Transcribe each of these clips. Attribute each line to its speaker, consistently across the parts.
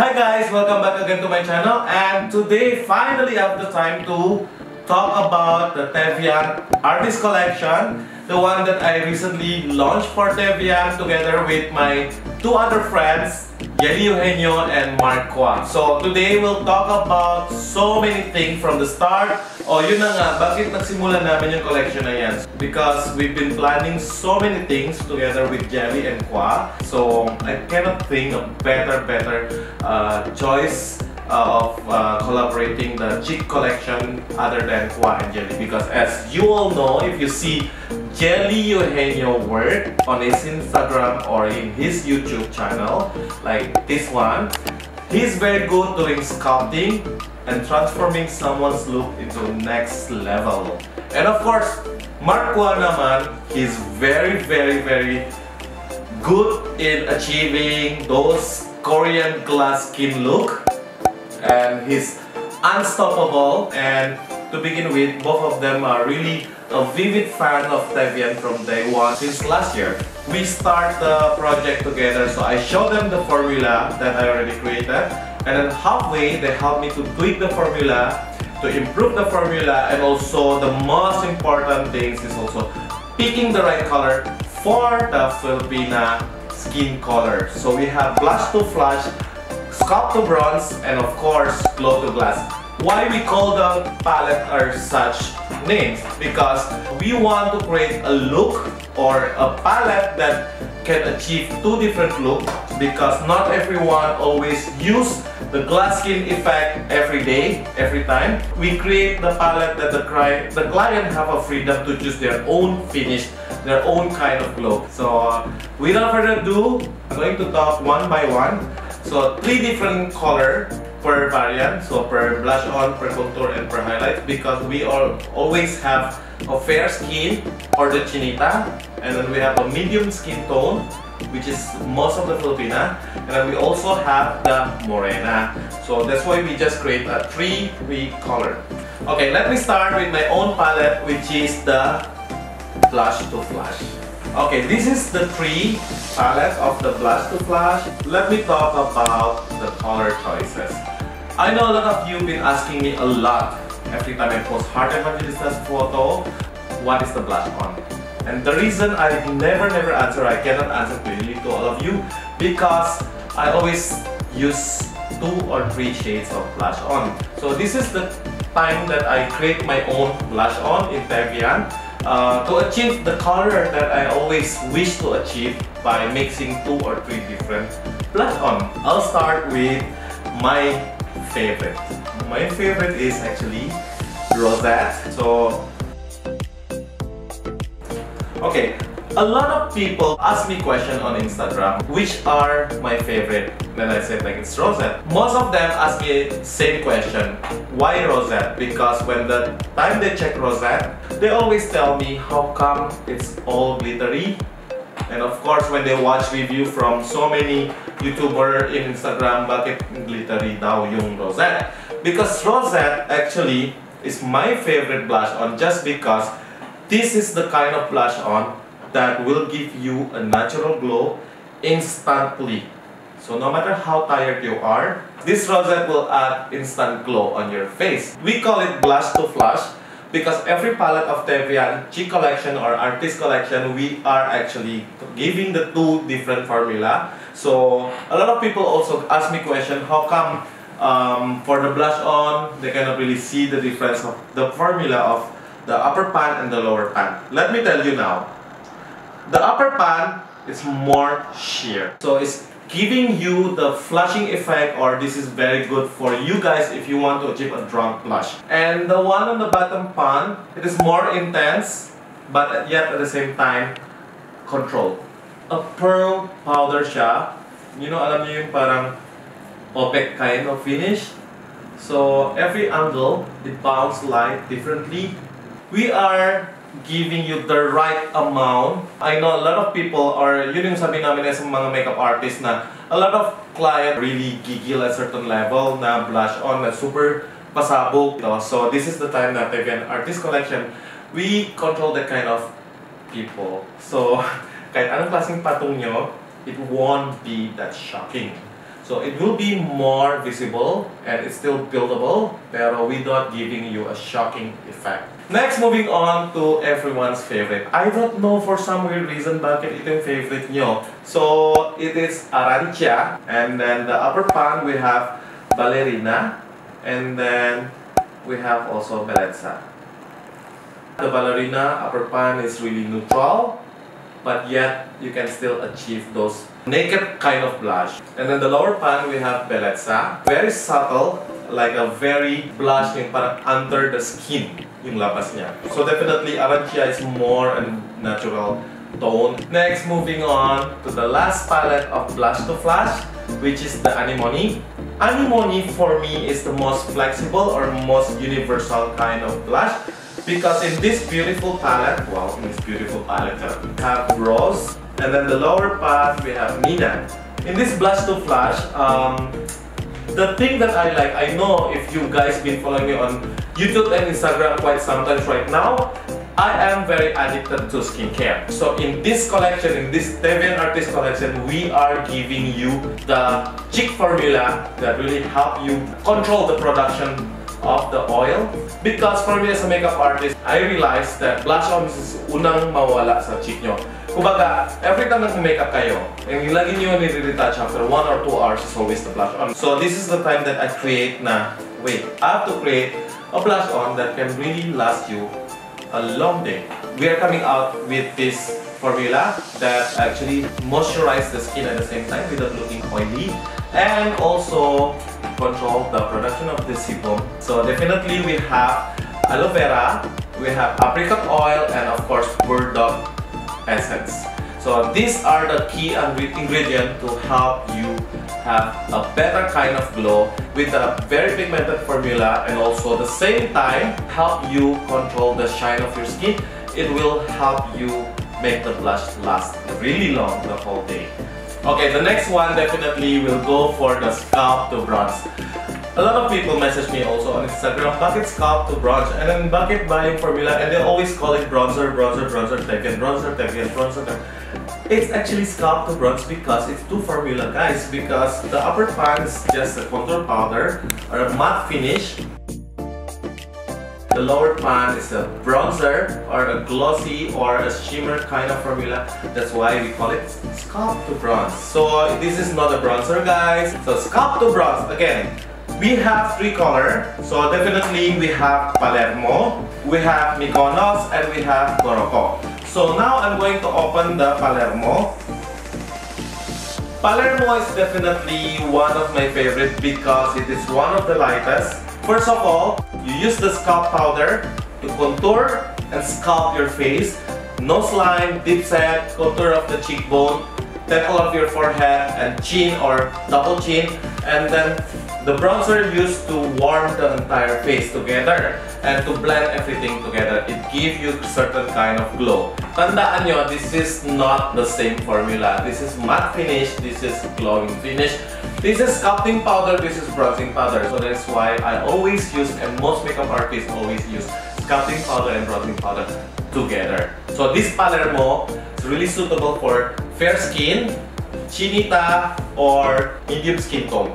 Speaker 1: Hi guys, welcome back again to my channel. And today finally I have the time to talk about the Teviant artist collection. The one that I recently launched for Teviant together with my two other friends Jelly Eugenio and Mark Qua. So today we'll talk about so many things from the start. Oh, yun na nga, bakit nagsimula namin yung collection na yan? Because we've been planning so many things together with Jelly and Qua. So I cannot think of better, better uh, choice uh, of uh, collaborating the Cheek collection other than Qua and Jelly because as you all know, if you see Jelly Eugenio work on his Instagram or in his YouTube channel, like this one, he's very good doing sculpting and transforming someone's look into next level. And of course, Mark Qua naman, he's very, very, very good in achieving those Korean glass skin look and he's unstoppable and to begin with both of them are really a vivid fan of Teviant from day one since last year. We start the project together so I show them the formula that I already created and then halfway they help me to tweak the formula to improve the formula and also the most important things is also picking the right color for the Filipina skin color. So we have blush to flush Sculpt to bronze, and of course, glow to glass. Why we call the palette are such names? Because we want to create a look or a palette that can achieve two different looks because not everyone always use the glass skin effect every day, every time. We create the palette that the client, the client have a freedom to choose their own finish, their own kind of glow. So uh, without further ado, I'm going to talk one by one so three different color per variant, so per blush on, per contour, and per highlight because we all always have a fair skin or the chinita and then we have a medium skin tone which is most of the Filipina and then we also have the morena so that's why we just create a three three color okay let me start with my own palette which is the blush to flush Okay, this is the three palettes of the Blush to Flush. Let me talk about the color choices. I know a lot of you have been asking me a lot every time I post Heart Evangelista's photo, what is the blush on? And the reason I never never answer, I cannot answer clearly to all of you because I always use two or three shades of blush on. So this is the time that I create my own blush on in Teviant uh, to achieve the color that I always wish to achieve by mixing two or three different blush on. I'll start with my favorite. My favorite is actually Rosette. So, okay, a lot of people ask me question on Instagram, which are my favorite. Then I said like it's Rosette. Most of them ask me same question, why Rosette? Because when the time they check Rosette, they always tell me how come it's all glittery. And of course, when they watch review from so many YouTuber in Instagram, bakit glittery daw yung Rosette? Because Rosette actually is my favorite blush on just because this is the kind of blush on that will give you a natural glow instantly. So no matter how tired you are, this rosette will add instant glow on your face. We call it blush to flush because every palette of Teviant Cheek collection or artist collection, we are actually giving the two different formula. So a lot of people also ask me question, how come um, for the blush on, they cannot really see the difference of the formula of the upper pan and the lower pan. Let me tell you now, the upper pan is more sheer. So it's giving you the flushing effect or this is very good for you guys if you want to achieve a drunk blush. And the one on the bottom pan, it is more intense but yet at the same time controlled. A pearl powder siya. You know, alam niyo yung parang opaque kind of finish. So every angle, it bounce light differently. We are giving you the right amount. I know a lot of people are, yun yung sabi namin sa mga makeup artists na a lot of client really giggle at certain level na blush on na super pasabog. You know? So this is the time that again, artist collection, we control that kind of people. So kahit anong klaseng patong nyo, it won't be that shocking. So it will be more visible and it's still buildable, pero without giving you a shocking effect. Next, moving on to everyone's favorite. I don't know for some weird reason bakit ito yung favorite nyo. So, it is Arancia. And then the upper pan, we have Ballerina. And then, we have also Bellezza. The Ballerina upper pan is really neutral. But yet, you can still achieve those naked kind of blush. And then the lower pan, we have Bellezza. Very subtle, like a very blush yung under the skin yung labas niya. So definitely Arancia is more a natural tone. Next, moving on to the last palette of Blush to Flush, which is the Anemone. Anemone for me is the most flexible or most universal kind of blush because in this beautiful palette, wow, in this beautiful palette, we have Rose, and then the lower part we have Nina. In this Blush to Flush, um, the thing that I like, I know if you guys been following me on YouTube and Instagram quite sometimes right now, I am very addicted to skincare. So in this collection, in this Teviant Artist collection, we are giving you the cheek formula that really help you control the production of the oil. Because for me as a makeup artist, I realized that blush on is unang mawala sa cheek nyo. Kumbaga, every time nag-makeup kayo, yung lagi nyo nire-retouch after 1 or 2 hours is always the blush on. So this is the time that I create na, wait, I have to create a blush on that can really last you a long day. We are coming out with this formula that actually moisturize the skin at the same time without looking oily and also control the production of the sebum. So definitely we have aloe vera, we have apricot oil and of course burdock essence. So these are the key ingredients to help you have a better kind of glow with a very pigmented formula and also at the same time help you control the shine of your skin. It will help you make the blush last really long the whole day. Okay, the next one definitely will go for the sculpt to bronze. A lot of people message me also on Instagram, bakit sculpt to bronze? And then bakit buying formula? And they always call it bronzer, bronzer, bronzer, Teviant, bronzer, Teviant, bronzer, Teviant. It's actually sculpt to bronze because it's two formula guys because the upper part is just a contour powder or a matte finish. The lower pan is a bronzer or a glossy or a shimmer kind of formula. That's why we call it sculpt to bronze. So this is not a bronzer guys. So sculpt to bronze again. We have three color, so definitely we have Palermo, we have Mykonos, and we have Morocco. So now I'm going to open the Palermo. Palermo is definitely one of my favorite because it is one of the lightest. First of all, you use the sculpt powder to contour and sculpt your face. Nose line, deep set, contour of the cheekbone, temple of your forehead and chin or double chin and then the bronzer used to warm the entire face together and to blend everything together. It gives you certain kind of glow. Tandaan nyo, this is not the same formula. This is matte finish, this is glowing finish. This is sculpting powder, this is bronzing powder. So that's why I always use, and most makeup artists always use sculpting powder and bronzing powder together. So this Palermo is really suitable for fair skin, chinita, or medium skin tone.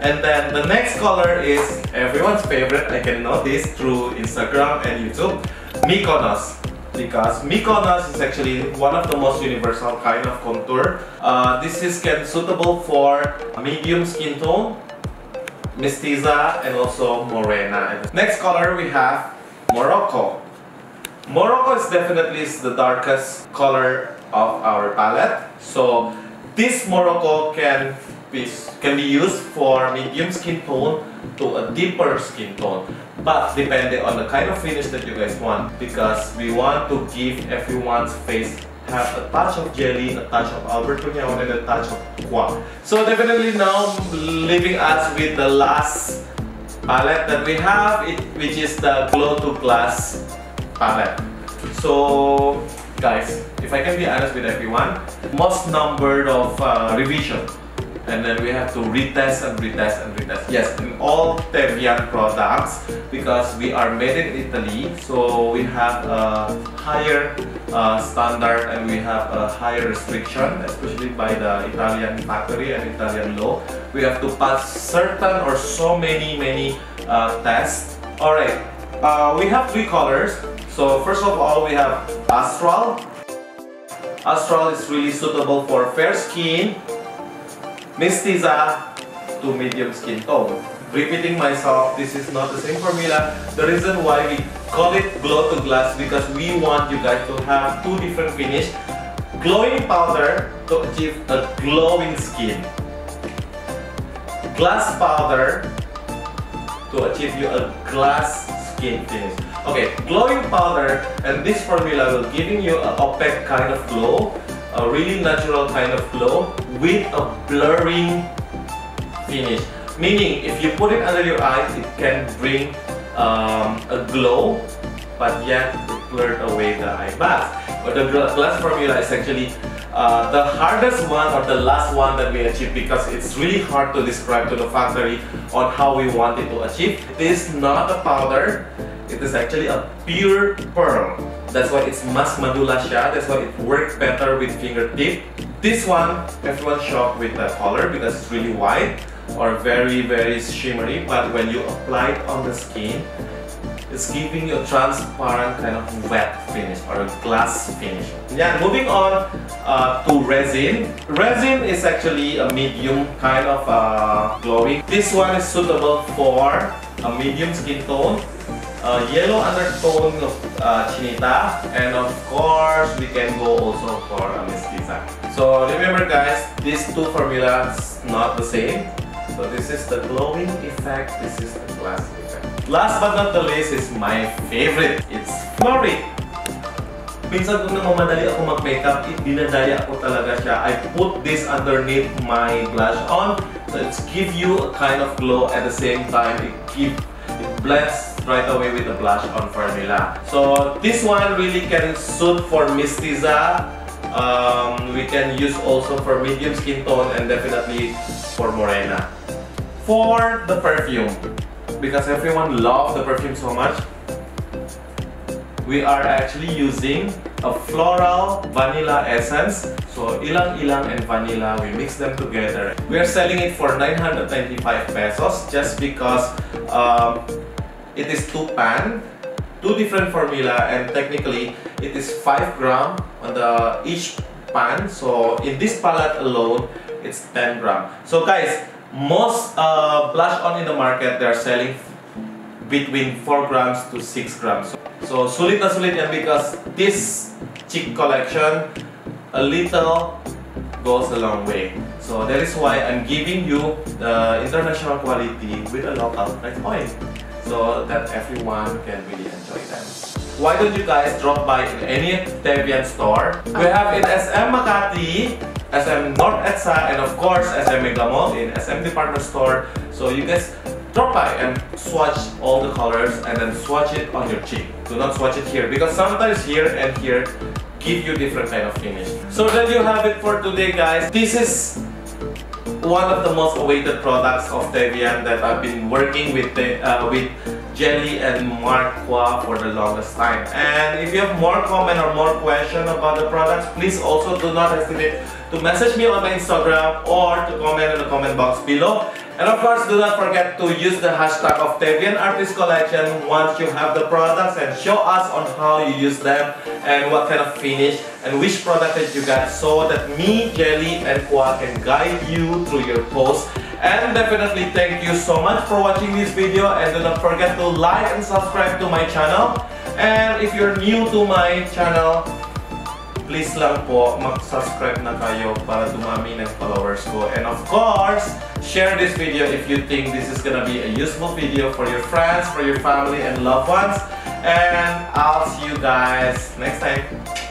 Speaker 1: And then the next color is everyone's favorite, I can notice through Instagram and YouTube, Mykonos. Because Mykonos is actually one of the most universal kind of contour. Uh, this is can suitable for medium skin tone, mestiza, and also morena. Next color we have Morocco. Morocco is definitely the darkest color of our palette. So this Morocco can piece can be used for medium skin tone to a deeper skin tone but depending on the kind of finish that you guys want because we want to give everyone's face have a touch of jelly, a touch of Alberto Nyaon, and a touch of Qua. So definitely now leaving us with the last palette that we have, it, which is the Glow to Glass palette. So guys, if I can be honest with everyone, most number of uh, revision and then we have to retest and retest and retest. Yes, in all Teviant products, because we are made in Italy, so we have a higher uh, standard and we have a higher restriction, especially by the Italian factory and Italian law. We have to pass certain or so many, many uh, tests. Alright, uh, we have three colors. So first of all, we have Astral. Astral is really suitable for fair skin, Mestiza to medium skin tone. Repeating myself, this is not the same formula. The reason why we call it glow to glass because we want you guys to have two different finish. Glowing powder to achieve a glowing skin. Glass powder to achieve you a glass skin finish. Okay, glowing powder and this formula will giving you an opaque kind of glow a really natural kind of glow with a blurring finish. Meaning, if you put it under your eyes, it can bring um, a glow, but yet it blurred away the eye bags. But the glass formula is actually uh, the hardest one or the last one that we achieve because it's really hard to describe to the factory on how we want it to achieve. It is not a powder, it is actually a pure pearl. That's why it's mas madula siya. That's why it works better with fingertip. This one, everyone shocked with the color because it's really white or very, very shimmery. But when you apply it on the skin, it's giving you a transparent kind of wet finish or a glass finish. Yeah, moving on uh, to resin. Resin is actually a medium kind of uh, glowing. This one is suitable for a medium skin tone uh, yellow undertone of uh, chinita and of course we can go also for a mestiza. So remember guys, these two formulas not the same. So this is the glowing effect, this is the glass effect. Last but not the least is my favorite. It's Florid. Minsan kung namamadali ako mag-makeup, dinadaya ako talaga siya. I put this underneath my blush on. So it's give you a kind of glow at the same time. It give it blends right away with the blush on formula. So this one really can suit for Mestiza. Um, we can use also for medium skin tone and definitely for Morena. For the perfume, because everyone loves the perfume so much, we are actually using a floral vanilla essence. So ilang-ilang and vanilla, we mix them together. We are selling it for 995 pesos just because um, it is two pan, two different formula, and technically it is 5 gram on the each pan. So in this palette alone, it's 10 gram. So guys, most uh, blush on in the market, they are selling between 4 grams to 6 grams. So, so sulit na sulit yan because this cheek collection, a little goes a long way. So that is why I'm giving you the international quality with a local price point so that everyone can really enjoy them. Why don't you guys drop by in any Teviant store? We have in SM Makati, SM North EDSA, and of course SM Mega Mall in SM Department Store. So you guys drop by and swatch all the colors and then swatch it on your cheek. Do not swatch it here because sometimes here and here give you different kind of finish. So there you have it for today guys. This is one of the most awaited products of Teviant that I've been working with the, uh, with Jelly and Marqua for the longest time. And if you have more comment or more question about the products, please also do not hesitate to message me on my Instagram or to comment in the comment box below. And of course, do not forget to use the hashtag of Teviant Artist Collection once you have the products and show us on how you use them and what kind of finish and which product that you got so that me, Jelly, and Qua can guide you through your post. And definitely thank you so much for watching this video and do not forget to like and subscribe to my channel. And if you're new to my channel, please lang po mag-subscribe na kayo para dumami ng followers ko. And of course, share this video if you think this is gonna be a useful video for your friends, for your family and loved ones. And I'll see you guys next time.